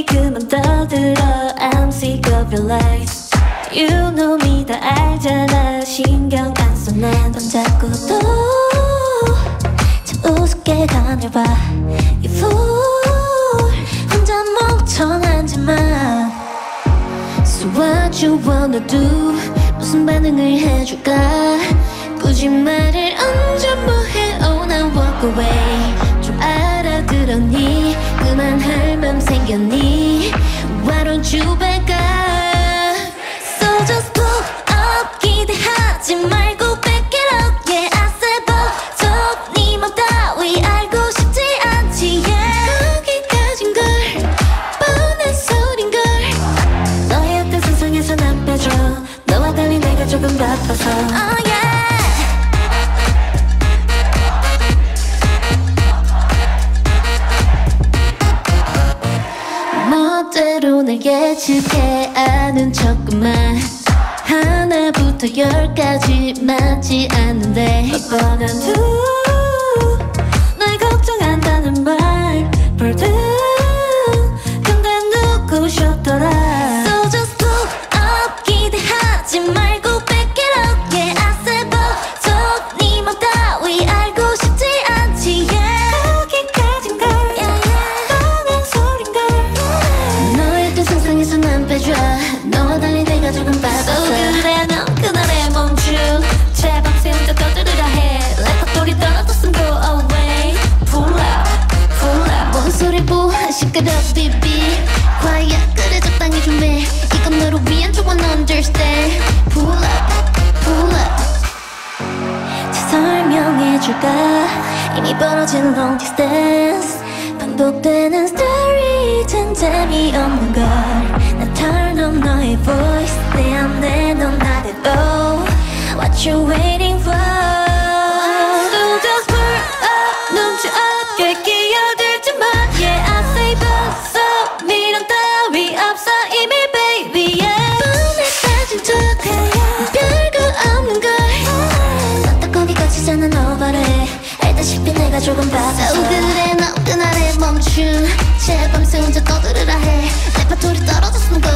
얘기 그만 떠들어 I'm sick of your lies. You know me 다 알잖아. 신경 안 써. 난넌 자꾸 또참 우습게 다녀봐. You fool 혼자 멍청한 짓만. So what you wanna do? 무슨 반응을 해줄까? 굳이 말을 얹어 뭐해? Oh now walk away. 좀 알아들었니? 그만할 맘 생겼니 want you been. 멋대로 날 예측해 아는 척그만. 하나부터 열까지 맞지 않는데. 뻔한 두 부 시끄러 비비 quiet 그래 적당히 좀해 이건 너를 위한 조언 understand Pull up Pull up 설명해줄까 이미 벌어진 long distance 반복되는 story 참 재미없는 걸 조금 바빠서 So 그래 넌 그날에 멈춘 제밤새 혼자 떠들으라 해. 레파토리 떨어졌으면 go